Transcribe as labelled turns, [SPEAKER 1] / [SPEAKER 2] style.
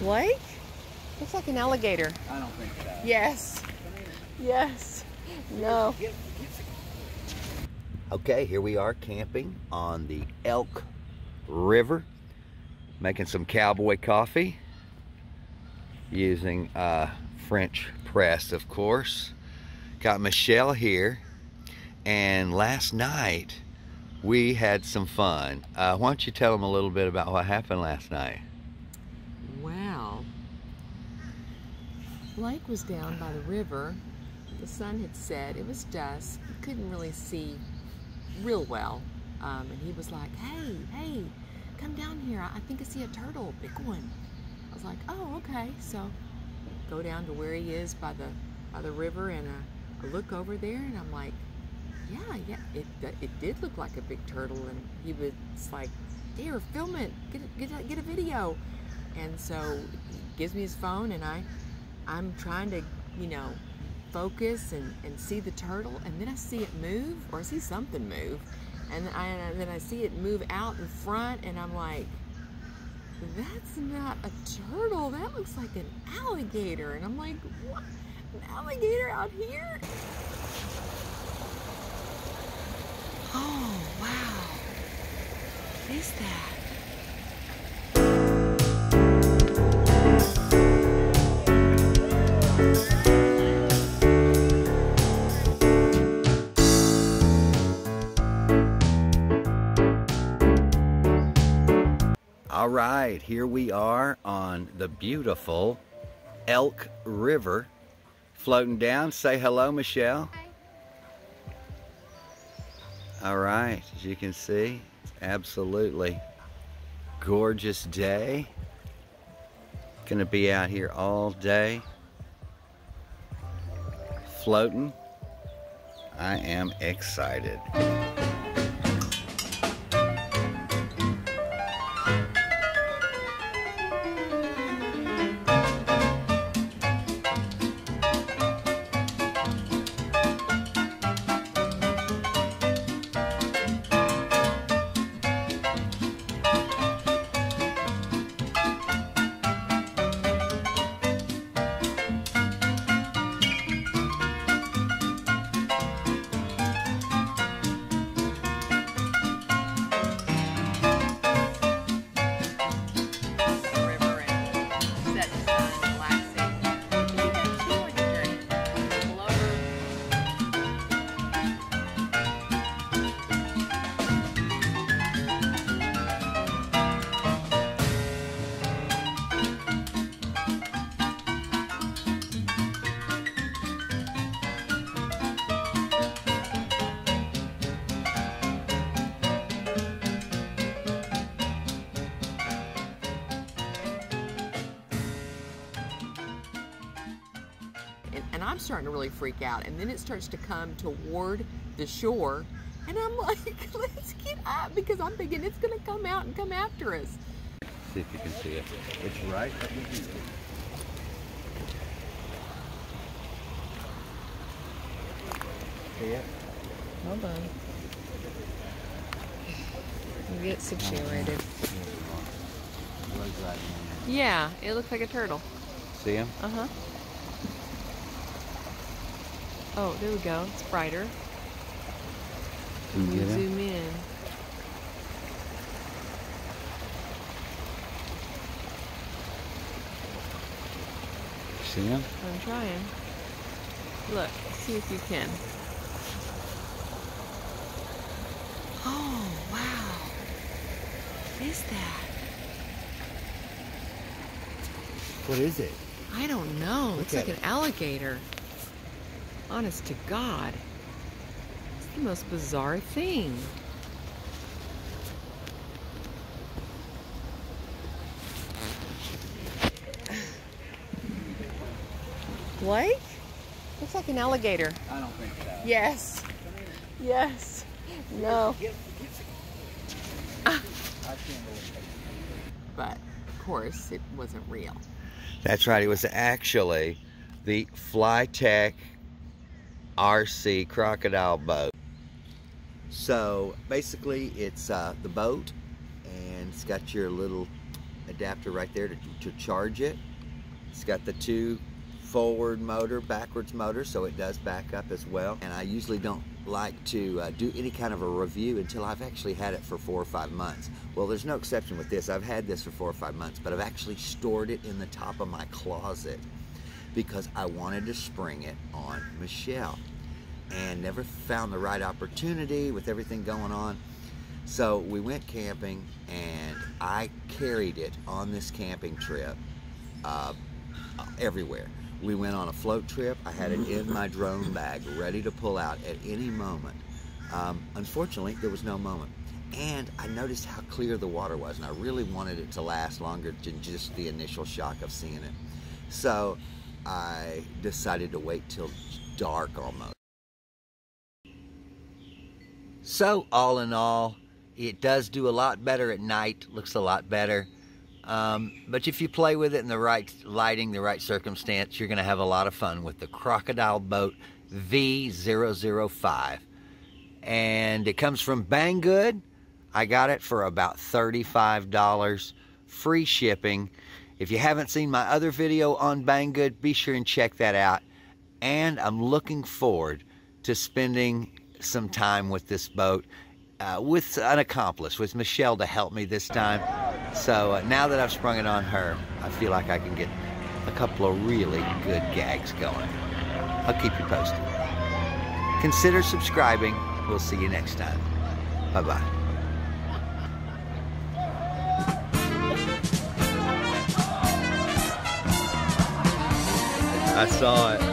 [SPEAKER 1] Blake? Looks like an alligator.
[SPEAKER 2] I don't think so.
[SPEAKER 1] Yes. Yes. No.
[SPEAKER 2] Okay, here we are camping on the Elk River, making some cowboy coffee using uh, French press, of course. Got Mashelle here, and last night we had some fun. Uh, why don't you tell them a little bit about what happened last night?
[SPEAKER 1] Well, Blake was down by the river. The sun had set. It was dusk. You couldn't really see real well. Um, and he was like, hey, hey, come down here. I think I see a turtle, big one. I was like, oh, okay. So go down to where he is by the by the river and uh, I look over there and I'm like, yeah, yeah, it, it did look like a big turtle. And he was like, here, film it, get a, get a, get a video. And so he gives me his phone and I, I'm trying to, you know, focus and, and see the turtle and then I see it move or I see something move and, I, and then I see it move out in front and I'm like, that's not a turtle, that looks like an alligator. And I'm like, what? An alligator out here? Oh, wow. What is that?
[SPEAKER 2] Right, here we are on the beautiful Elk River, floating down. Say hello, Mashelle. Hi. All right, as you can see, absolutely gorgeous day. Gonna be out here all day, floating. I am excited.
[SPEAKER 1] And, and I'm starting to really freak out. And then it starts to come toward the shore, and I'm like, let's get up because I'm thinking it's going to come out and come after us.
[SPEAKER 2] See if you can see it. It's right up here. See it?
[SPEAKER 1] Hold on. You get situated. Yeah, it looks like a turtle.
[SPEAKER 2] See him?
[SPEAKER 1] Uh huh. Oh, there we go. It's brighter.
[SPEAKER 2] Can you get him?
[SPEAKER 1] zoom in.
[SPEAKER 2] See him?
[SPEAKER 1] I'm trying. Look, see if you can. Oh, wow. What is that?
[SPEAKER 2] What is it?
[SPEAKER 1] I don't know.
[SPEAKER 2] Look
[SPEAKER 1] It's
[SPEAKER 2] at
[SPEAKER 1] like an alligator. Honest to God. It's the most bizarre thing. Blake? Looks like an alligator.
[SPEAKER 2] I don't think so.
[SPEAKER 1] Yes. Yes. No.
[SPEAKER 2] I can't believe it.
[SPEAKER 1] But, of course, it wasn't real.
[SPEAKER 2] That's right. It was actually the Flytec RC crocodile boat. So basically, it's uh, the boat, and it's got your little adapter right there to, to charge it. It's got the two forward motor, backwards motor, so it does back up as well. And I usually don't like to uh, do any kind of a review until I've actually had it for four or five months. Well, there's no exception with this. I've had this for four or five months, but I've actually stored it in the top of my closet because I wanted to spring it on Mashelle and never found the right opportunity with everything going on. So we went camping and I carried it on this camping trip uh, everywhere. We went on a float trip. I had it in my drone bag, ready to pull out at any moment. Um, unfortunately, there was no moment. And I noticed how clear the water was, and I really wanted it to last longer than just the initial shock of seeing it. So I decided to wait till dark almost. So, all in all, it does do a lot better at night, looks a lot better. Um, but if you play with it in the right lighting, the right circumstance, you're going to have a lot of fun with the Crocodile Boat V005. And it comes from Banggood. I got it for about $35, free shipping. If you haven't seen my other video on Banggood, be sure and check that out. And I'm looking forward to spending some time with this boat uh, with an accomplice, with Mashelle to help me this time. So uh, now that I've sprung it on her, I feel like I can get a couple of really good gags going. I'll keep you posted. Consider subscribing. We'll see you next time. Bye bye I saw it.